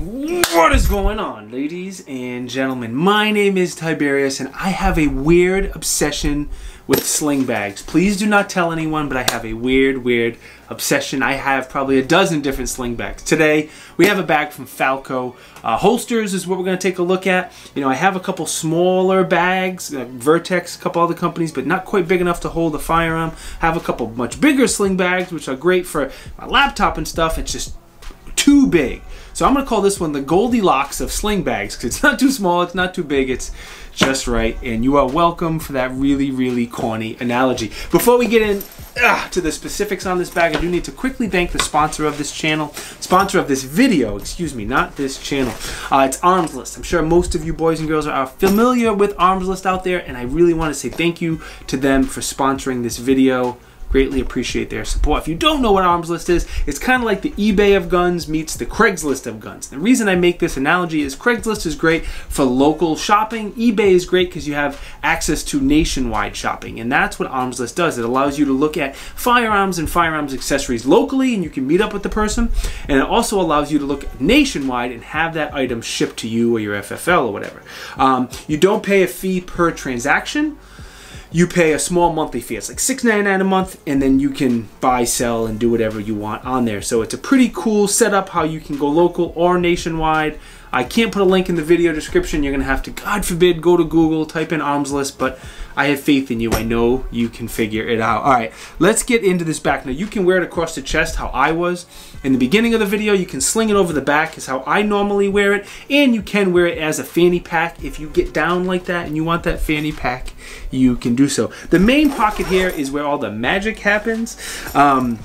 What is going on, ladies and gentlemen? My name is Tiberious, and I have a weird obsession with sling bags. Please do not tell anyone, but I have a weird, weird obsession. I have probably a dozen different sling bags. Today, we have a bag from Falco. Uh, holsters is what we're going to take a look at. You know, I have a couple smaller bags, uh, Vertx, a couple other companies, but not quite big enough to hold a firearm. I have a couple much bigger sling bags, which are great for my laptop and stuff. It's just too big. So I'm going to call this one the Goldilocks of sling bags because it's not too small, it's not too big, it's just right. And you are welcome for that really, really corny analogy. Before we get in uh, to the specifics on this bag, I do need to quickly thank the sponsor of this channel, sponsor of this video, excuse me, not this channel. Uh, it's Armslist. I'm sure most of you boys and girls are familiar with Armslist out there, and I really want to say thank you to them for sponsoring this video. Greatly appreciate their support. If you don't know what Armslist is, it's kind of like the eBay of guns meets the Craigslist of guns. The reason I make this analogy is Craigslist is great for local shopping. eBay is great because you have access to nationwide shopping. And that's what Armslist does. It allows you to look at firearms and firearms accessories locally and you can meet up with the person. And it also allows you to look nationwide and have that item shipped to you or your FFL or whatever. Um, you don't pay a fee per transaction you pay a small monthly fee. It's like $6.99 a month, and then you can buy, sell, and do whatever you want on there. So it's a pretty cool setup how you can go local or nationwide. I can't put a link in the video description. You're going to have to, God forbid, go to Google, type in Armslist, but I have faith in you. I know you can figure it out. All right, let's get into this back. Now, you can wear it across the chest how I was. In the beginning of the video, you can sling it over the back is how I normally wear it, and you can wear it as a fanny pack. If you get down like that and you want that fanny pack, you can do so. The main pocket here is where all the magic happens. Um,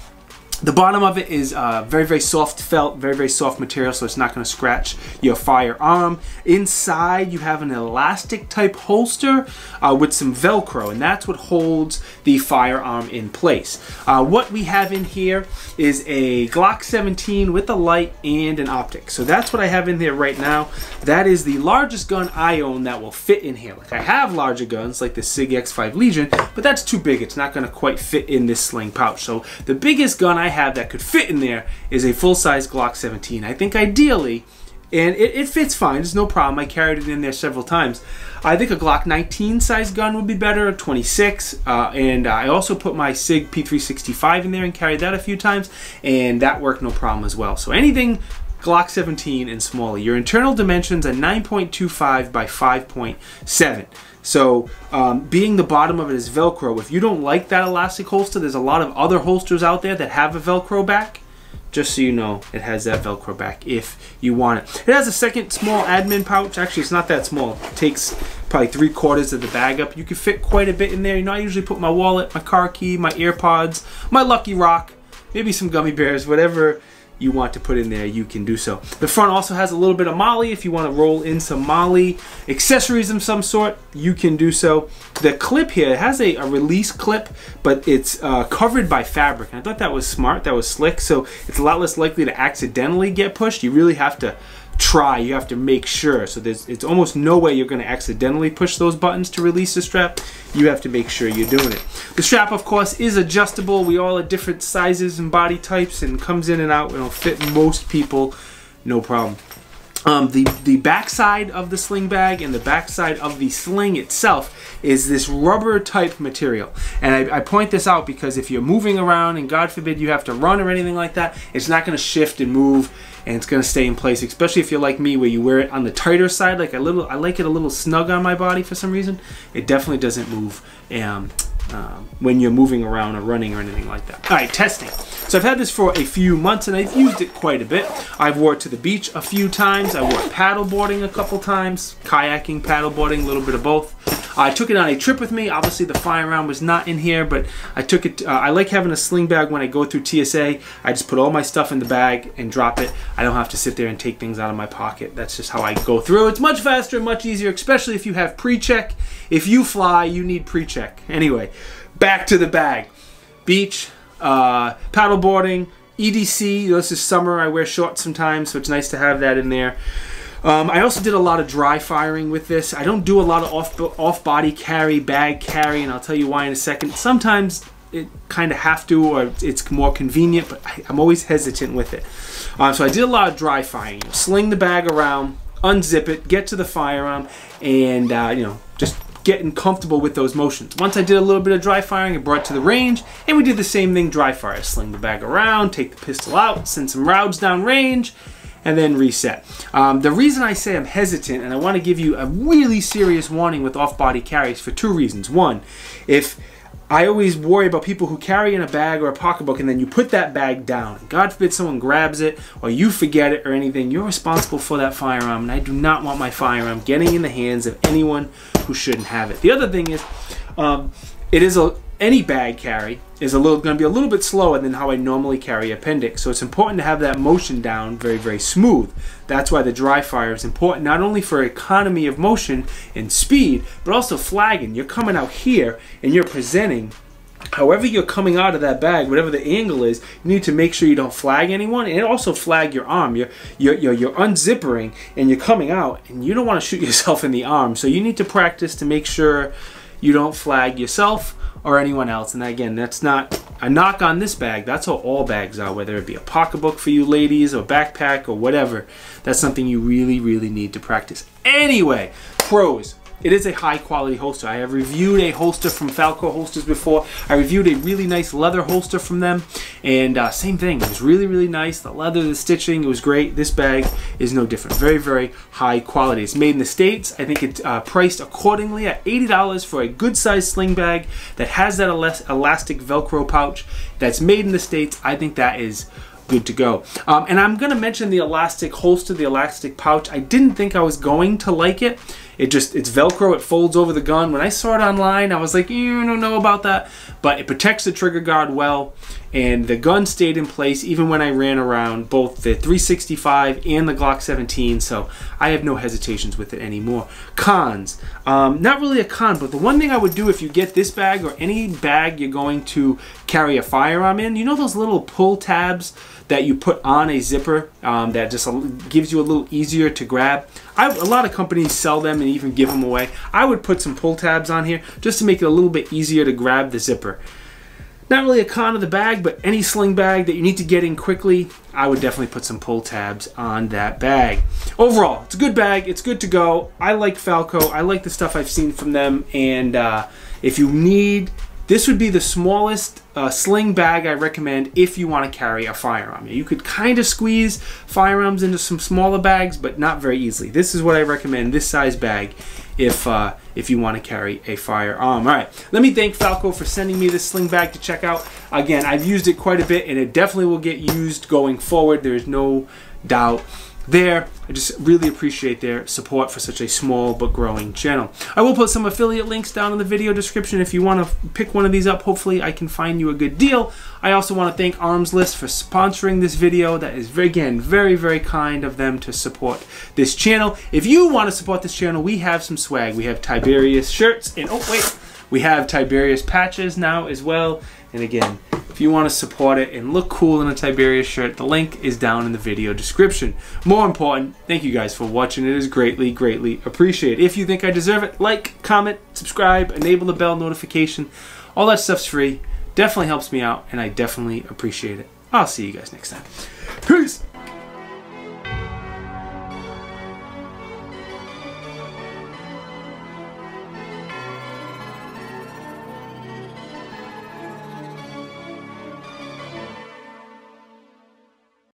the bottom of it is uh, very, very soft felt, very, very soft material, so it's not going to scratch your firearm. Inside, you have an elastic type holster uh, with some Velcro, and that's what holds the firearm in place. Uh, what we have in here is a Glock 17 with a light and an optic. So that's what I have in there right now. That is the largest gun I own that will fit in here. Like I have larger guns like the SIG X5 Legion, but that's too big. It's not going to quite fit in this sling pouch. So the biggest gun I have that could fit in there is a full-size Glock 17. I think ideally, and it, it, fits fine, there's no problem. I carried it in there several times. I think a Glock 19 size gun would be better, a 26, uh, and I also put my SIG P365 in there and carried that a few times, and that worked no problem as well. So anything Glock 17 and smaller. Your internal dimensions are 9.25 by 5.7. So um, being the bottom of it is Velcro, if you don't like that elastic holster, there's a lot of other holsters out there that have a Velcro back. Just so you know, it has that Velcro back if you want it. It has a second small admin pouch. Actually, it's not that small. It takes probably three quarters of the bag up. You can fit quite a bit in there. You know, I usually put my wallet, my car key, my AirPods, my Lucky Rock, maybe some gummy bears, whatever you want to put in there, you can do so. The front also has a little bit of MOLLE. If you want to roll in some MOLLE accessories of some sort, you can do so. The clip here has a, a release clip, but it's uh, covered by fabric. And I thought that was smart, that was slick, so it's a lot less likely to accidentally get pushed. You really have to try, you have to make sure. So there's it's almost no way you're going to accidentally push those buttons to release the strap. You have to make sure you're doing it. The strap, of course, is adjustable. We all are different sizes and body types and comes in and out. It'll fit most people, no problem. Um, the, the backside of the sling bag and the backside of the sling itself is this rubber type material. And I, I, point this out because if you're moving around and God forbid you have to run or anything like that, it's not going to shift and move and it's going to stay in place, especially if you're like me where you wear it on the tighter side, like a little, I like it a little snug on my body for some reason. It definitely doesn't move. Um, um, when you're moving around or running or anything like that. All right, testing. So I've had this for a few months and I've used it quite a bit. I've wore it to the beach a few times. I wore paddleboarding a couple times, kayaking, paddleboarding, a little bit of both. I took it on a trip with me. Obviously, the firearm was not in here, but I took it. Uh, I like having a sling bag when I go through TSA. I just put all my stuff in the bag and drop it. I don't have to sit there and take things out of my pocket. That's just how I go through. It's much faster, and much easier, especially if you have pre-check. If you fly, you need pre-check. Anyway, back to the bag. Beach, uh, paddleboarding, EDC. This is summer. I wear shorts sometimes, so it's nice to have that in there. Um, I also did a lot of dry firing with this. I don't do a lot of off, off body carry, bag carry, and I'll tell you why in a second. Sometimes it kind of have to or it's more convenient, but I, am always hesitant with it. Uh, so I did a lot of dry firing. Sling the bag around, unzip it, get to the firearm, and uh, you know just getting comfortable with those motions. Once I did a little bit of dry firing, I brought it to the range, and we did the same thing dry fire. Sling the bag around, take the pistol out, send some rounds down range, and then reset. Um, the reason I say I'm hesitant, and I want to give you a really serious warning with off-body carries for two reasons. One, if I always worry about people who carry in a bag or a pocketbook and then you put that bag down. God forbid someone grabs it or you forget it or anything. You're responsible for that firearm and I do not want my firearm getting in the hands of anyone who shouldn't have it. The other thing is, um, it is a any bag carry is a little going to be a little bit slower than how I normally carry appendix. So it's important to have that motion down very, very smooth. That's why the dry fire is important, not only for economy of motion and speed, but also flagging. You're coming out here and you're presenting however you're coming out of that bag, whatever the angle is, you need to make sure you don't flag anyone and also flag your arm. You're, you're, you're, you're unzippering and you're coming out and you don't want to shoot yourself in the arm. So you need to practice to make sure you don't flag yourself or anyone else. And again, that's not a knock on this bag. That's how all bags are, whether it be a pocketbook for you ladies or backpack or whatever. That's something you really, really need to practice. Anyway, pros. It is a high quality holster. I have reviewed a holster from Falco holsters before. I reviewed a really nice leather holster from them and uh, same thing. It was really, really nice. The leather, the stitching, it was great. This bag is no different. Very, very high quality. It's made in the States. I think it's uh, priced accordingly at $80 for a good sized sling bag that has that elastic Velcro pouch that's made in the States. I think that is good to go. Um, and I'm going to mention the elastic holster, the elastic pouch. I didn't think I was going to like it. It just, it's Velcro, it folds over the gun. When I saw it online, I was like, you don't know about that. But it protects the trigger guard well, and the gun stayed in place even when I ran around both the 365 and the Glock 17, so I have no hesitations with it anymore. Cons, um, not really a con, but the one thing I would do if you get this bag or any bag you're going to carry a firearm in, you know those little pull tabs that you put on a zipper um, that just gives you a little easier to grab. I, a lot of companies sell them and even give them away. I would put some pull tabs on here just to make it a little bit easier to grab the zipper. Not really a con of the bag, but any sling bag that you need to get in quickly, I would definitely put some pull tabs on that bag. Overall, it's a good bag. It's good to go. I like Falco. I like the stuff I've seen from them. And uh, if you need this would be the smallest uh, sling bag I recommend if you want to carry a firearm. You could kind of squeeze firearms into some smaller bags, but not very easily. This is what I recommend, this size bag, if uh, if you want to carry a firearm. All right, let me thank Falco for sending me this sling bag to check out. Again, I've used it quite a bit, and it definitely will get used going forward. There's no doubt there. I just really appreciate their support for such a small but growing channel. I will put some affiliate links down in the video description if you want to pick one of these up. Hopefully I can find you a good deal. I also want to thank Armslist for sponsoring this video. That is, again, very, very kind of them to support this channel. If you want to support this channel, we have some swag. We have Tiberious shirts and, oh wait, we have Tiberious patches now as well. And again, if you want to support it and look cool in a Tiberious shirt, the link is down in the video description. More important, thank you guys for watching. It is greatly, greatly appreciated. If you think I deserve it, like, comment, subscribe, enable the bell notification. All that stuff's free. Definitely helps me out, and I definitely appreciate it. I'll see you guys next time. Peace!